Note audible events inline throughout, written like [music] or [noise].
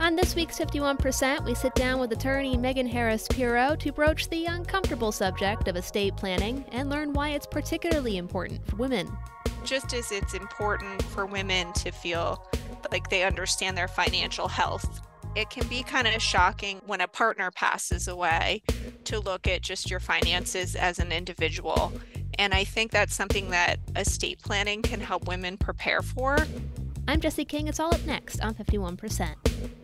On this week's 51%, we sit down with attorney Megan Harris Pero to broach the uncomfortable subject of estate planning and learn why it's particularly important for women. Just as it's important for women to feel like they understand their financial health, it can be kind of shocking when a partner passes away to look at just your finances as an individual. And I think that's something that estate planning can help women prepare for. I'm Jesse King. It's all up next on 51%.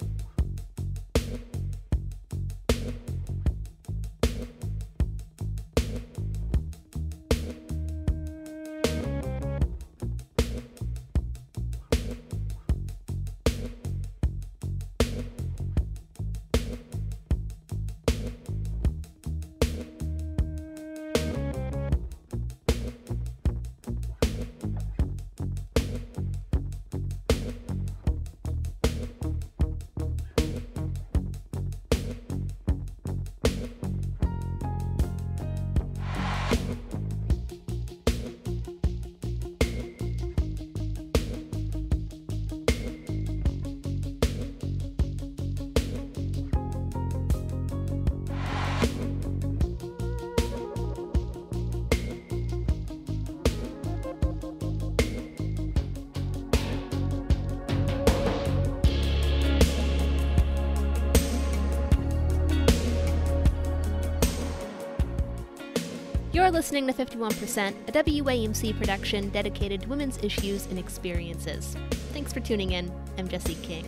Listening to 51%, a WAMC production dedicated to women's issues and experiences. Thanks for tuning in. I'm Jesse King.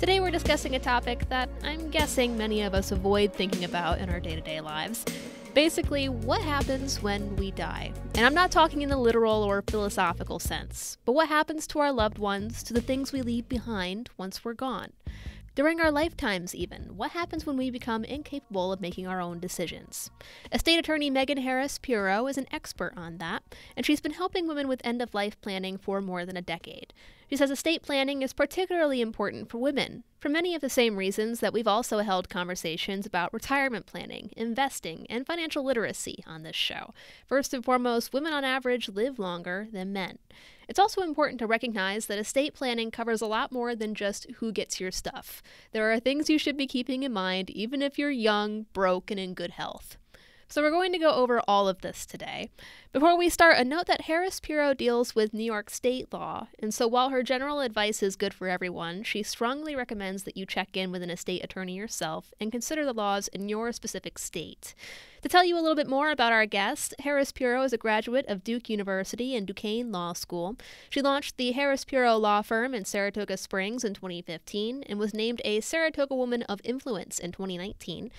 Today we're discussing a topic that I'm guessing many of us avoid thinking about in our day to day lives. Basically, what happens when we die? And I'm not talking in the literal or philosophical sense, but what happens to our loved ones, to the things we leave behind once we're gone? During our lifetimes, even, what happens when we become incapable of making our own decisions? Estate attorney Megan Harris Pero is an expert on that, and she's been helping women with end of life planning for more than a decade. She says estate planning is particularly important for women, for many of the same reasons that we've also held conversations about retirement planning, investing, and financial literacy on this show. First and foremost, women on average live longer than men. It's also important to recognize that estate planning covers a lot more than just who gets your stuff. There are things you should be keeping in mind even if you're young, broke, and in good health. So, we're going to go over all of this today. Before we start, a note that Harris Pero deals with New York state law, and so while her general advice is good for everyone, she strongly recommends that you check in with an estate attorney yourself and consider the laws in your specific state. To tell you a little bit more about our guest, Harris Pero is a graduate of Duke University and Duquesne Law School. She launched the Harris Pero Law Firm in Saratoga Springs in 2015 and was named a Saratoga Woman of Influence in 2019.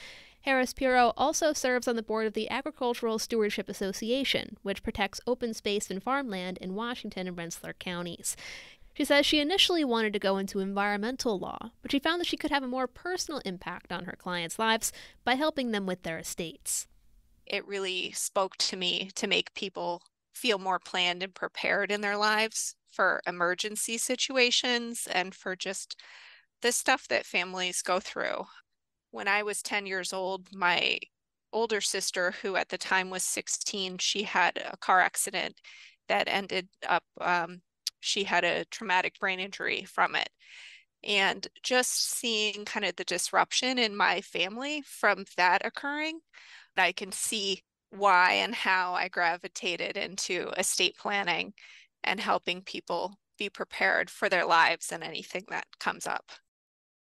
Harris Pero also serves on the board of the Agricultural Stewardship Association, which protects open space and farmland in Washington and Rensselaer counties. She says she initially wanted to go into environmental law, but she found that she could have a more personal impact on her clients' lives by helping them with their estates. It really spoke to me to make people feel more planned and prepared in their lives for emergency situations and for just the stuff that families go through when I was 10 years old, my older sister, who at the time was 16, she had a car accident that ended up, um, she had a traumatic brain injury from it. And just seeing kind of the disruption in my family from that occurring, I can see why and how I gravitated into estate planning and helping people be prepared for their lives and anything that comes up.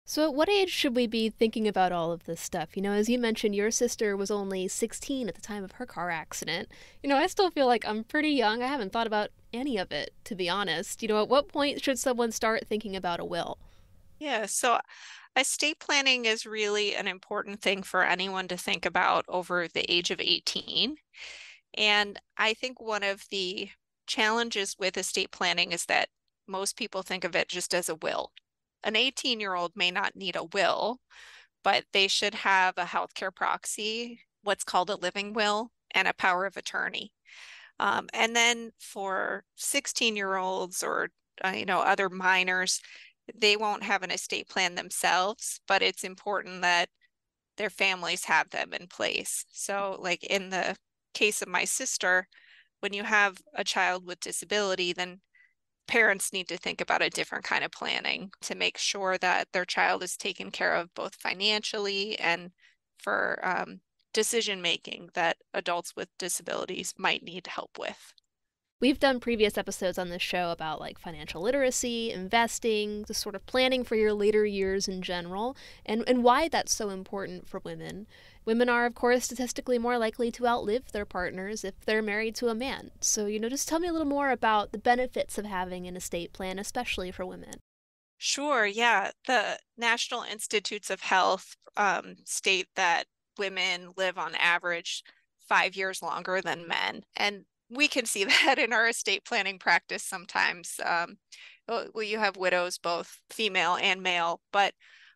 So, at what age should we be thinking about all of this stuff? You know, as you mentioned, your sister was only 16 at the time of her car accident. You know, I still feel like I'm pretty young. I haven't thought about any of it, to be honest. You know, at what point should someone start thinking about a will? Yeah, so uh, estate planning is really an important thing for anyone to think about over the age of 18. And I think one of the challenges with estate planning is that most people think of it just as a will an 18 year old may not need a will, but they should have a healthcare proxy, what's called a living will, and a power of attorney. Um, and then for 16 year olds or uh, you know other minors, they won't have an estate plan themselves, but it's important that their families have them in place. So, like in the case of my sister, when you have a child with disability, then parents need to think about a different kind of planning to make sure that their child is taken care of both financially and for um, decision making that adults with disabilities might need help with. We've done previous episodes on this show about like financial literacy, investing, the sort of planning for your later years in general, and, and why that's so important for women. Women are, of course, statistically more likely to outlive their partners if they're married to a man. So, you know, just tell me a little more about the benefits of having an estate plan, especially for women. Sure, yeah. The National Institutes of Health um, state that women live on average five years longer than men. And we can see [laughs] that in our estate planning practice sometimes. Um, well, you have widows, both female and male, but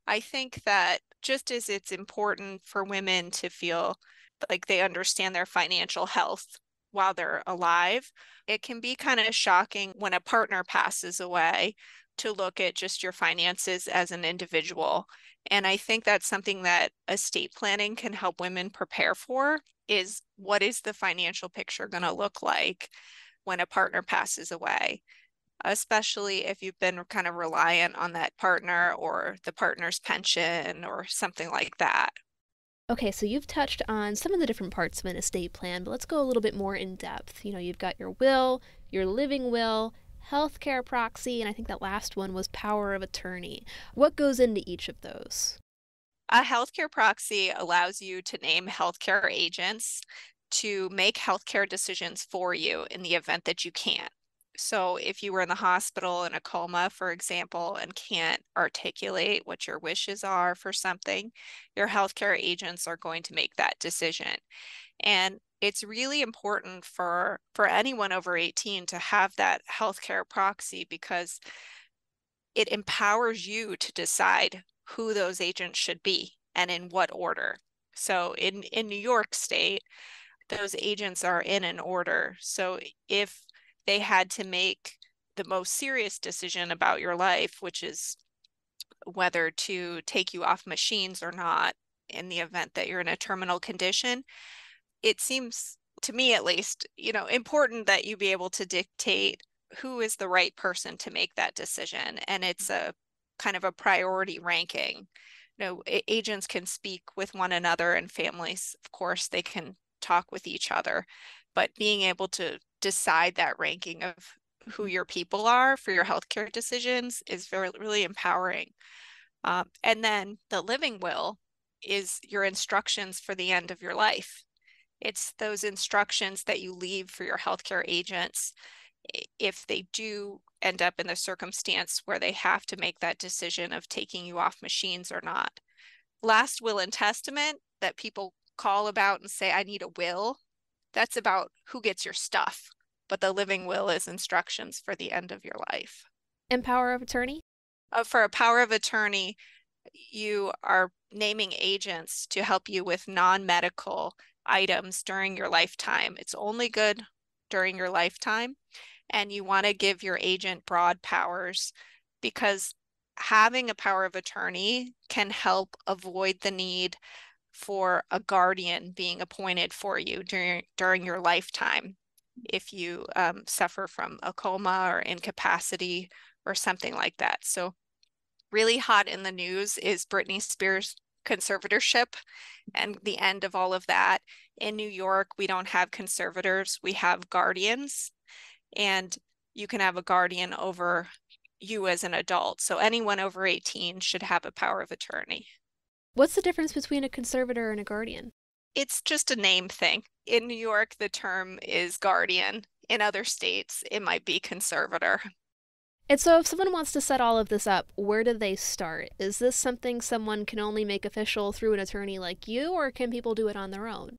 I think that just as it's important for women to feel like they understand their financial health while they're alive, it can be kind of shocking when a partner passes away to look at just your finances as an individual. And I think that's something that estate planning can help women prepare for is what is the financial picture going to look like when a partner passes away especially if you've been kind of reliant on that partner or the partner's pension or something like that Okay, so you've touched on some of the different parts of an estate plan, but let's go a little bit more in depth. You know, you've got your will, your living will, healthcare proxy, and I think that last one was power of attorney. What goes into each of those? A healthcare proxy allows you to name healthcare agents to make healthcare decisions for you in the event that you can't. So, if you were in the hospital in a coma, for example, and can't articulate what your wishes are for something, your healthcare agents are going to make that decision. And it's really important for for anyone over 18 to have that healthcare proxy because it empowers you to decide who those agents should be and in what order. So in, in New York State, those agents are in an order. So if they had to make the most serious decision about your life, which is whether to take you off machines or not in the event that you're in a terminal condition, it seems to me at least, you know, important that you be able to dictate who is the right person to make that decision. And it's mm-hmm. a kind of a priority ranking. You know, agents can speak with one another and families, of course, they can talk with each other, but being able to decide that ranking of who your people are for your healthcare decisions is very really empowering. Um, and then the living will is your instructions for the end of your life. It's those instructions that you leave for your healthcare agents if they do end up in the circumstance where they have to make that decision of taking you off machines or not. Last will and testament that people call about and say, I need a will, that's about who gets your stuff. But the living will is instructions for the end of your life. And power of attorney? Uh, for a power of attorney, you are naming agents to help you with non medical items during your lifetime. It's only good during your lifetime and you want to give your agent broad powers because having a power of attorney can help avoid the need for a guardian being appointed for you during during your lifetime if you um, suffer from a coma or incapacity or something like that so really hot in the news is britney spears conservatorship and the end of all of that in new york we don't have conservators we have guardians and you can have a guardian over you as an adult. So anyone over 18 should have a power of attorney. What's the difference between a conservator and a guardian? It's just a name thing. In New York, the term is guardian. In other states, it might be conservator. And so, if someone wants to set all of this up, where do they start? Is this something someone can only make official through an attorney like you, or can people do it on their own?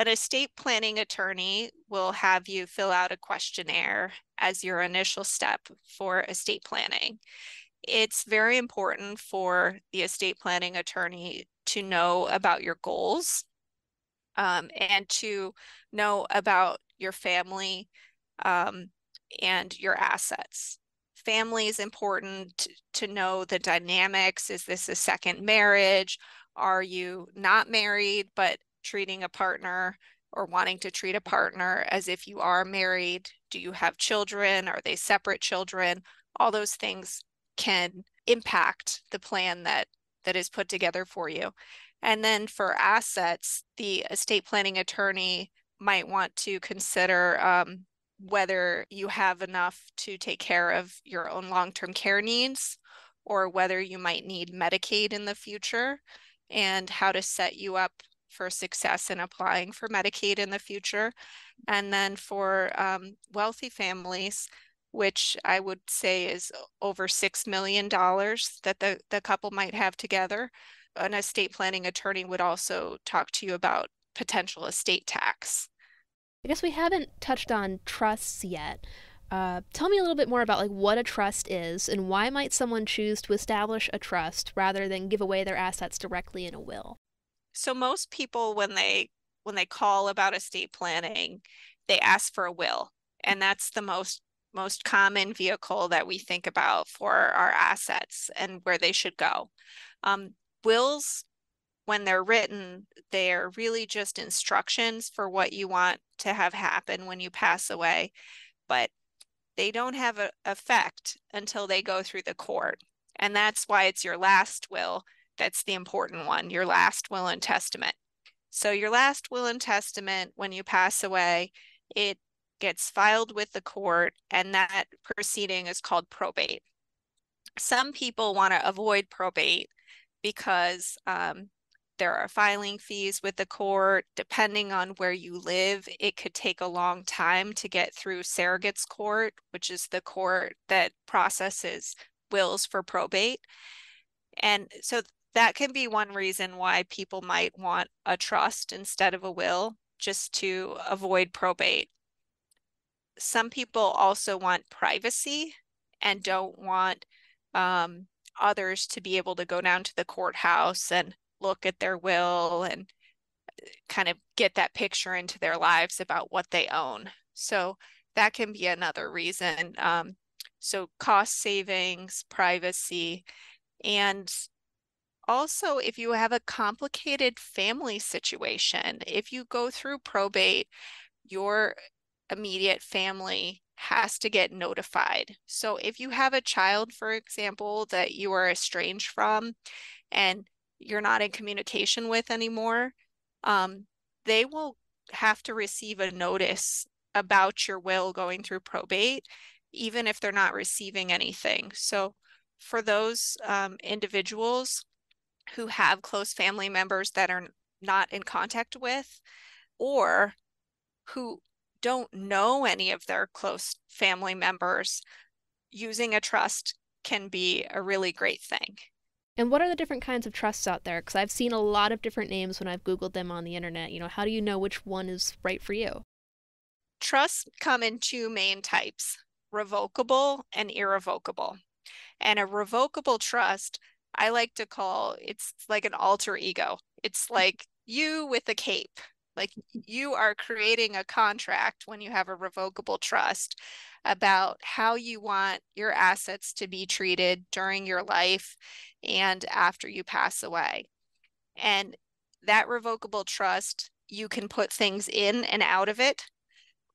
an estate planning attorney will have you fill out a questionnaire as your initial step for estate planning. It's very important for the estate planning attorney to know about your goals um, and to know about your family um, and your assets. Family is important to know the dynamics. Is this a second marriage? Are you not married but treating a partner or wanting to treat a partner as if you are married. Do you have children? Are they separate children? All those things can impact the plan that that is put together for you. And then for assets, the estate planning attorney might want to consider um, whether you have enough to take care of your own long-term care needs or whether you might need Medicaid in the future and how to set you up for success in applying for Medicaid in the future. And then for um, wealthy families, which I would say is over $6 million that the, the couple might have together, an estate planning attorney would also talk to you about potential estate tax. I guess we haven't touched on trusts yet. Uh, tell me a little bit more about like what a trust is and why might someone choose to establish a trust rather than give away their assets directly in a will. So most people when they when they call about estate planning, they ask for a will, and that's the most most common vehicle that we think about for our assets and where they should go. Um, wills when they're written, they're really just instructions for what you want to have happen when you pass away, but they don't have an effect until they go through the court. And that's why it's your last will that's the important one, your last will and testament. So, your last will and testament, when you pass away, it gets filed with the court, and that proceeding is called probate. Some people want to avoid probate because um, there are filing fees with the court. Depending on where you live, it could take a long time to get through surrogate's court, which is the court that processes wills for probate. And so that can be one reason why people might want a trust instead of a will, just to avoid probate. Some people also want privacy and don't want um, others to be able to go down to the courthouse and look at their will and uh, kind of get that picture into their lives about what they own. So that can be another reason. Um, so cost savings, privacy, and also if you have a complicated family situation, if you go through probate, your immediate family has to get notified. So if you have a child, for example, that you are estranged from and you're not in communication with anymore, um, they will have to receive a notice about your will going through probate, even if they're not receiving anything. So, for those um, individuals who have close family members that are not in contact with, or who don't know any of their close family members, using a trust can be a really great thing. And what are the different kinds of trusts out there? Because I've seen a lot of different names when I've Googled them on the internet. You know, how do you know which one is right for you? Trusts come in two main types revocable and irrevocable. And a revocable trust, I like to call it's like an alter ego. It's like you with a cape. Like you are creating a contract when you have a revocable trust about how you want your assets to be treated during your life and after you pass away. And that revocable trust, you can put things in and out of it.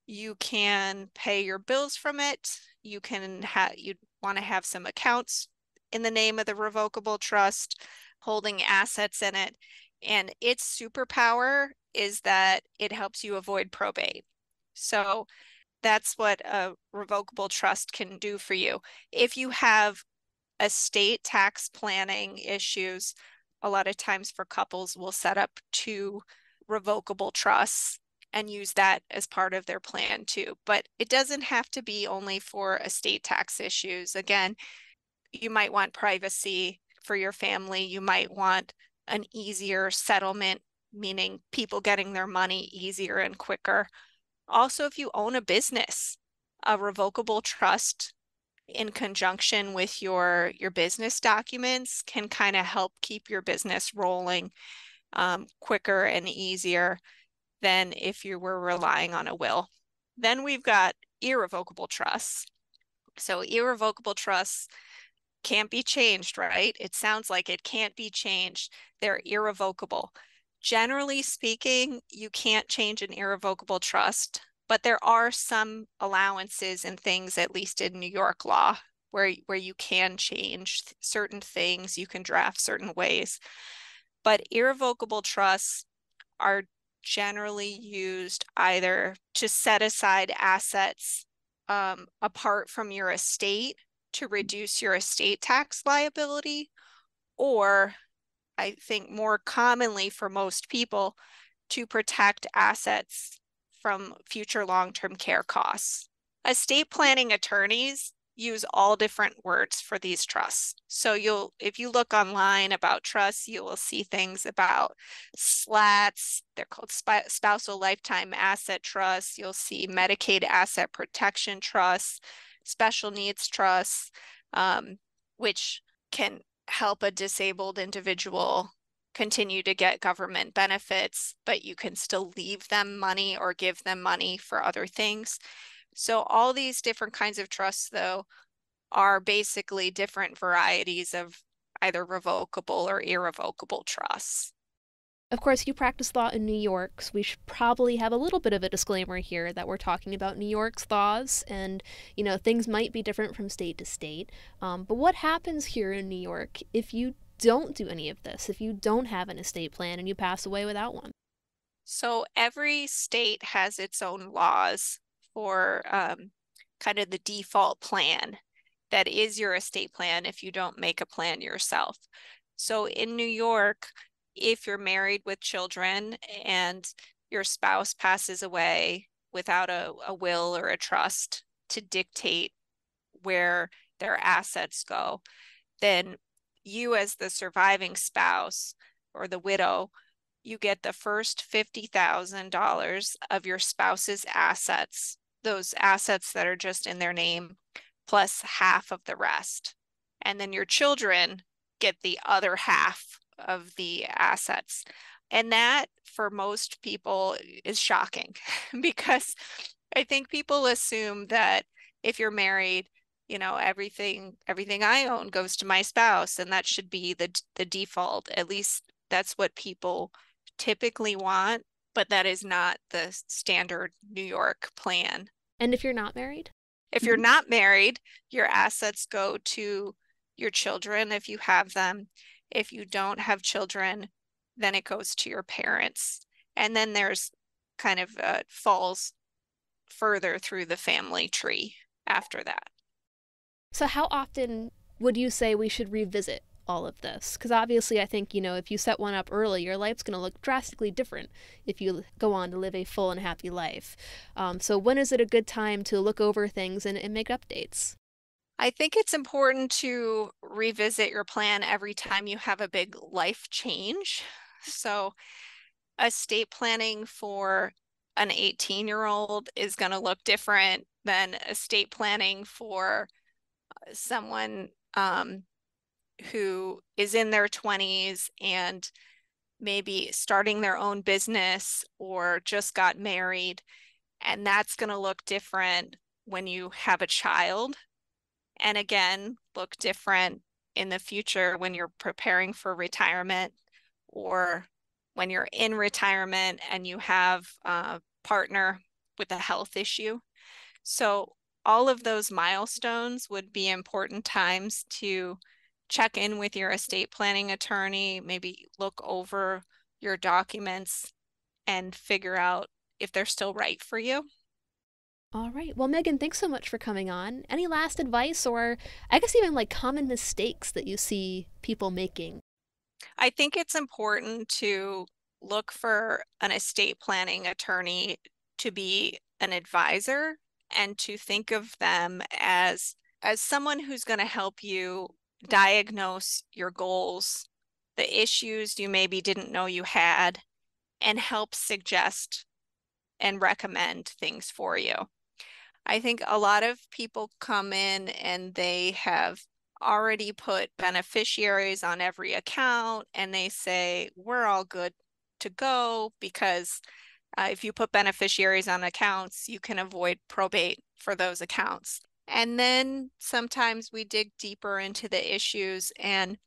You can pay your bills from it. You can have, you want to have some accounts in the name of the revocable trust, holding assets in it. And its superpower is that it helps you avoid probate. So that's what a revocable trust can do for you. If you have estate tax planning issues, a lot of times for couples will set up two revocable trusts and use that as part of their plan too. But it doesn't have to be only for estate tax issues. Again, you might want privacy for your family. You might want an easier settlement, meaning people getting their money easier and quicker. Also, if you own a business, a revocable trust in conjunction with your your business documents can kind of help keep your business rolling um, quicker and easier than if you were relying on a will. Then we've got irrevocable trusts. So irrevocable trusts can't be changed, right? It sounds like it can't be changed. They're irrevocable. generally speaking, you can't change an irrevocable trust, but there are some allowances and things, at least in New York law, where, where you can change certain things, you can draft certain ways. But irrevocable trusts are generally used either to set aside assets um, apart from your estate to reduce your estate tax liability, or I think more commonly for most people, to protect assets from future long term care costs. Estate planning attorneys use all different words for these trusts. So you'll if you look online about trusts, you will see things about SLATs, they're called spousal lifetime asset trusts. You'll see Medicaid asset protection trusts, special needs trusts, um, which can help a disabled individual continue to get government benefits, but you can still leave them money or give them money for other things. So all these different kinds of trusts, though, are basically different varieties of either revocable or irrevocable trusts. Of course, you practice law in New York, so we should probably have a little bit of a disclaimer here that we're talking about New York's laws, and you know things might be different from state to state. Um, but what happens here in New York if you don't do any of this? If you don't have an estate plan and you pass away without one? So every state has its own laws for um, kind of the default plan that is your estate plan if you don't make a plan yourself. So in New York, if you're married with children and your spouse passes away without a, a will or a trust to dictate where their assets go, then you, as the surviving spouse or the widow, you get the first $50,000 of your spouse's assets those assets that are just in their name plus half of the rest. And then your children get the other half of the assets. And that for most people is shocking [laughs] because I think people assume that if you're married, you know, everything everything I own goes to my spouse and that should be the the default. At least that's what people typically want, but that is not the standard New York plan. And if you're not married? If you're mm-hmm. not married, your assets go to your children if you have them. If you don't have children, then it goes to your parents. And then there's kind of uh, falls further through the family tree after that. So, how often would you say we should revisit all of this? Because obviously, I think, you know, if you set one up early, your life's going to look drastically different if you go on to live a full and happy life. Um, so, when is it a good time to look over things and, and make updates? I think it's important to revisit your plan every time you have a big life change. So, estate planning for an 18 year old is going to look different than estate planning for uh, someone um, who is in their 20s and maybe starting their own business or just got married. And that's going to look different when you have a child. And again, look different in the future when you're preparing for retirement or when you're in retirement and you have a partner with a health issue. So, all of those milestones would be important times to check in with your estate planning attorney, maybe look over your documents and figure out if they're still right for you. All right. Well, Megan, thanks so much for coming on. Any last advice or I guess even like common mistakes that you see people making? I think it's important to look for an estate planning attorney to be an advisor and to think of them as as someone who's going to help you diagnose your goals, the issues you maybe didn't know you had, and help suggest and recommend things for you. I think a lot of people come in and they have already put beneficiaries on every account and they say, we're all good to go because uh, if you put beneficiaries on accounts, you can avoid probate for those accounts. And then sometimes we dig deeper into the issues, and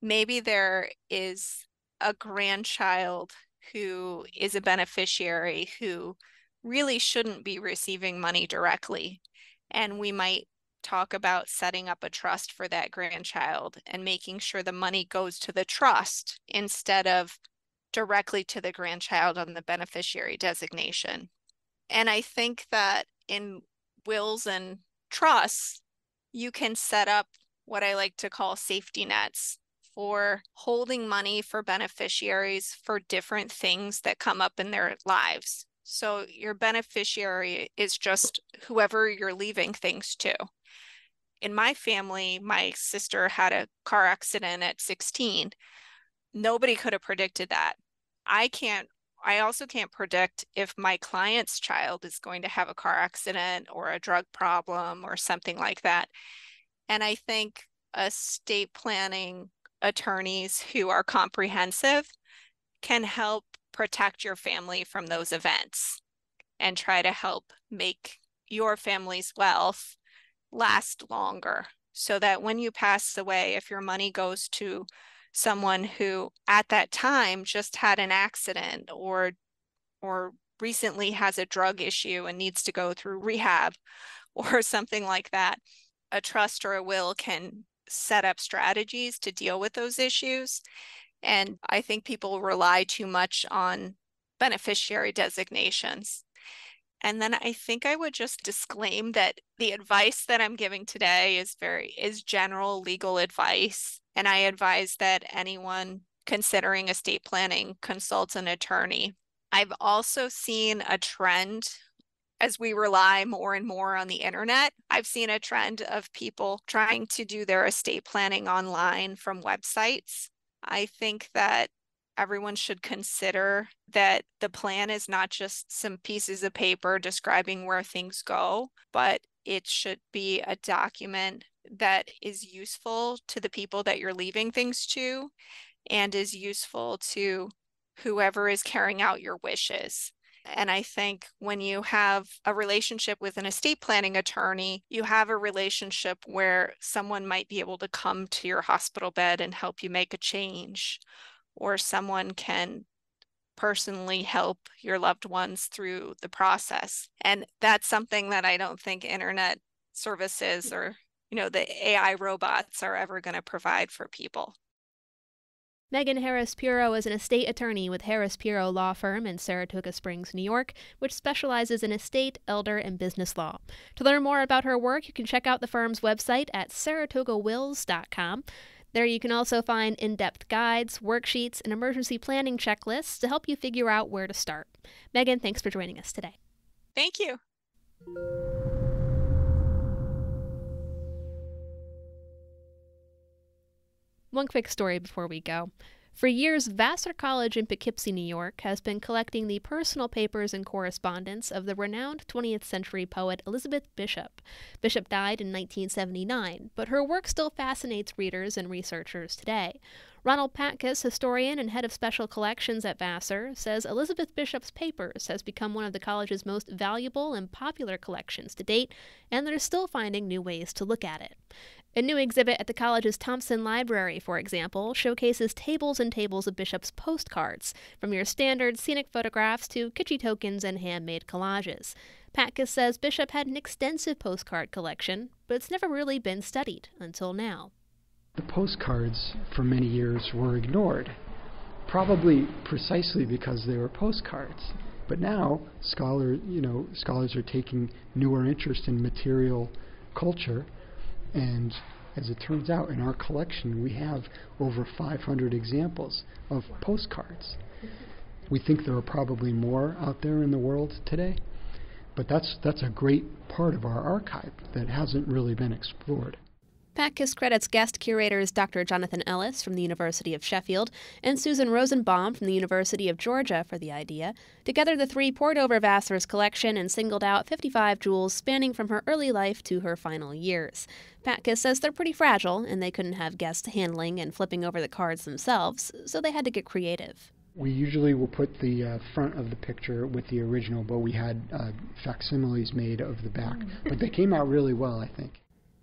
maybe there is a grandchild who is a beneficiary who really shouldn't be receiving money directly. And we might talk about setting up a trust for that grandchild and making sure the money goes to the trust instead of directly to the grandchild on the beneficiary designation. And I think that in wills and trusts, you can set up what I like to call safety nets for holding money for beneficiaries for different things that come up in their lives. So your beneficiary is just whoever you're leaving things to. In my family, my sister had a car accident at 16. Nobody could have predicted that. I can't I also can't predict if my client's child is going to have a car accident or a drug problem or something like that. And I think estate planning attorneys who are comprehensive can help protect your family from those events and try to help make your family's wealth last longer so that when you pass away, if your money goes to someone who at that time just had an accident or or recently has a drug issue and needs to go through rehab [laughs] or something like that, a trust or a will can set up strategies to deal with those issues. And I think people rely too much on beneficiary designations. And then I think I would just disclaim that the advice that I'm giving today is very is general legal advice. And I advise that anyone considering estate planning consults an attorney. I've also seen a trend as we rely more and more on the internet, I've seen a trend of people trying to do their estate planning online from websites. I think that everyone should consider that the plan is not just some pieces of paper describing where things go, but it should be a document that is useful to the people that you're leaving things to and is useful to whoever is carrying out your wishes. And I think when you have a relationship with an estate planning attorney, you have a relationship where someone might be able to come to your hospital bed and help you make a change, or someone can personally help your loved ones through the process. And that's something that I don't think internet services or you know the AI robots are ever going to provide for people. Megan Harris Pero is an estate attorney with Harris Pero Law Firm in Saratoga Springs, New York, which specializes in estate, elder, and business law. To learn more about her work, you can check out the firm's website at saratogawills.com. There you can also find in depth guides, worksheets, and emergency planning checklists to help you figure out where to start. Megan, thanks for joining us today. Thank you. One quick story before we go. For years, Vassar College in Poughkeepsie, New York, has been collecting the personal papers and correspondence of the renowned 20th century poet Elizabeth Bishop. Bishop died in 1979, but her work still fascinates readers and researchers today. Ronald Patkus, historian and head of special collections at Vassar, says Elizabeth Bishop's papers has become one of the college's most valuable and popular collections to date, and they're still finding new ways to look at it. A new exhibit at the college's Thompson Library, for example, showcases tables and tables of Bishop's postcards, from your standard scenic photographs to kitschy tokens and handmade collages. Patkus says Bishop had an extensive postcard collection, but it's never really been studied until now. The postcards for many years were ignored, probably precisely because they were postcards. But now, scholar, you know, scholars are taking newer interest in material culture and as it turns out, in our collection, we have over 500 examples of postcards. We think there are probably more out there in the world today, but that's, that's a great part of our archive that hasn't really been explored. Patkus credits guest curators Dr. Jonathan Ellis from the University of Sheffield and Susan Rosenbaum from the University of Georgia for the idea. Together, the three poured over Vassar's collection and singled out 55 jewels spanning from her early life to her final years. Patkus says they're pretty fragile and they couldn't have guests handling and flipping over the cards themselves, so they had to get creative. We usually will put the uh, front of the picture with the original, but we had uh, facsimiles made of the back. but they came out really well, I think.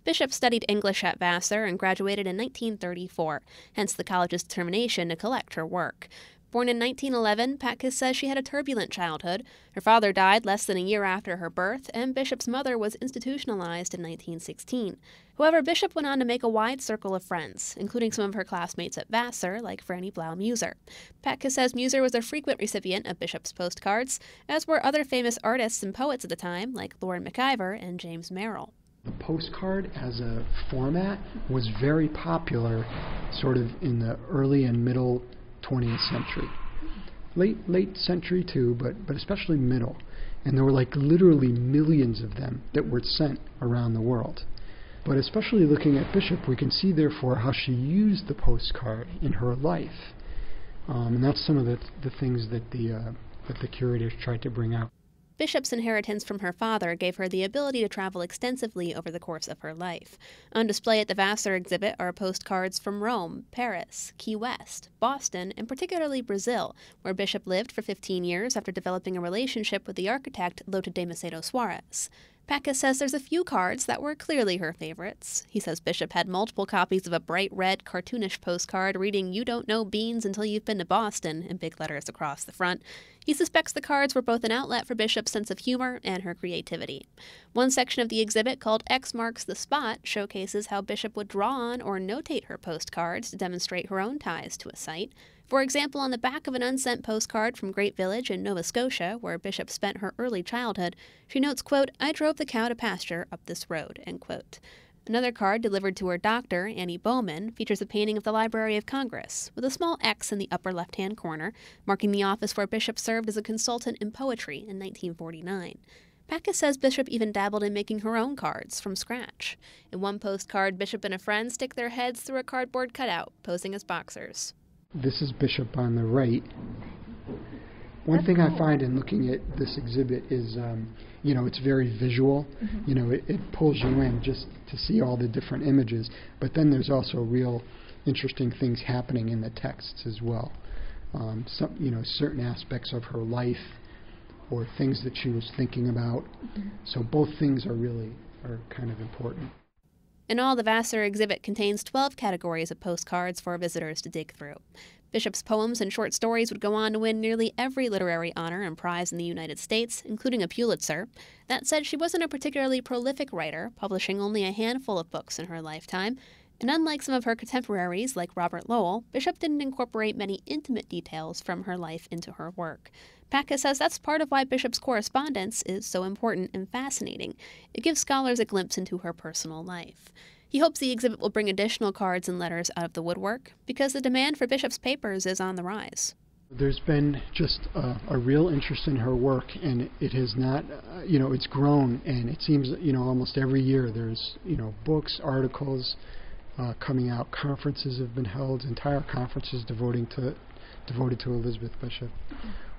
Bishop studied English at Vassar and graduated in 1934, hence the college's determination to collect her work. Born in 1911, Patkus says she had a turbulent childhood. Her father died less than a year after her birth, and Bishop's mother was institutionalized in 1916. However, Bishop went on to make a wide circle of friends, including some of her classmates at Vassar, like Frani Blough Muser. Patkus says Muser was a frequent recipient of Bishop's postcards, as were other famous artists and poets at the time, like Loren MacIver and James Merrill. Postcard as a format was very popular sort of in the early and middle 20th century. Late late century too, but but especially middle. And there were like literally millions of them that were sent around the world. But especially looking at Bishop, we can see therefore how she used the postcard in her life. Um, and that's some of the, the things that the, uh, that the curators tried to bring out. Bishop's inheritance from her father gave her the ability to travel extensively over the course of her life. On display at the Vassar exhibit are postcards from Rome, Paris, Key West, Boston, and particularly Brazil, where Bishop lived for 15 years after developing a relationship with the architect Lota de Macedo Soares. Patkus says there's a few cards that were clearly her favorites. He says Bishop had multiple copies of a bright red, cartoonish postcard reading, You don't know beans until you've been to Boston, in big letters across the front. He suspects the cards were both an outlet for Bishop's sense of humor and her creativity. One section of the exhibit, called X Marks the Spot, showcases how Bishop would draw on or notate her postcards to demonstrate her own ties to a site. For example, on the back of an unsent postcard from Great Village in Nova Scotia, where Bishop spent her early childhood, she notes, quote, I drove the cow to pasture up this road, end quote. Another card delivered to her doctor, Anny Baumann, features a painting of the Library of Congress, with a small X in the upper left hand corner, marking the office where Bishop served as a consultant in poetry in 1949. Patkus says Bishop even dabbled in making her own cards from scratch. In one postcard, Bishop and a friend stick their heads through a cardboard cutout, posing as boxers. This is Bishop on the right. One thing I find in looking at this exhibit is, um, you know, it's very visual. Mm-hmm. You know, it, it pulls you in just to see all the different images. But then there's also real interesting things happening in the texts as well. Um, some, you know, certain aspects of her life or things that she was thinking about. Mm-hmm. So both things are really are kind of important. In all, the Vassar exhibit contains 12 categories of postcards for visitors to dig through. Bishop's poems and short stories would go on to win nearly every literary honor and prize in the United States, including a Pulitzer. That said, she wasn't a particularly prolific writer, publishing only a handful of books in her lifetime. And unlike some of her contemporaries, like Robert Lowell, Bishop didn't incorporate many intimate details from her life into her work. Patkus says that's part of why Bishop's correspondence is so important and fascinating. It gives scholars a glimpse into her personal life. He hopes the exhibit will bring additional cards and letters out of the woodwork because the demand for Bishop's papers is on the rise. There's been just a, a real interest in her work, and it has not, uh, you know, it's grown, and it seems, you know, almost every year there's, you know, books, articles uh, coming out, conferences have been held, entire conferences devoting to devoted to Elizabeth Bishop.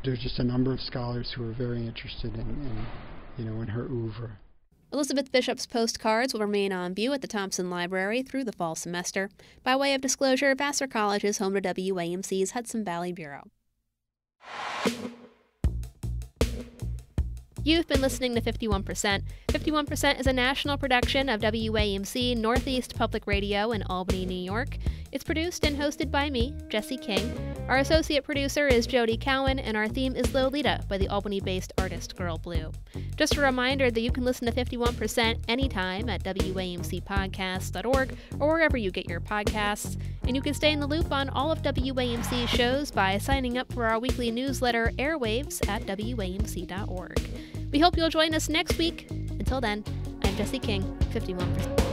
There's just a number of scholars who are very interested in, in you know, in her oeuvre. Elizabeth Bishop's postcards will remain on view at the Thompson Library through the fall semester. By way of disclosure, Vassar College is home to WAMC's Hudson Valley Bureau. You've been listening to 51%. 51% is a national production of WAMC Northeast Public Radio in Albany, New York. It's produced and hosted by me, Jesse King. Our associate producer is Jody Cowan, and our theme is Lolita by the Albany based artist Girl Blue. Just a reminder that you can listen to 51% anytime at WAMCpodcast.org or wherever you get your podcasts. And you can stay in the loop on all of WAMC's shows by signing up for our weekly newsletter, Airwaves, at WAMC.org. We hope you'll join us next week. Until then, I'm Jesse King, 51%.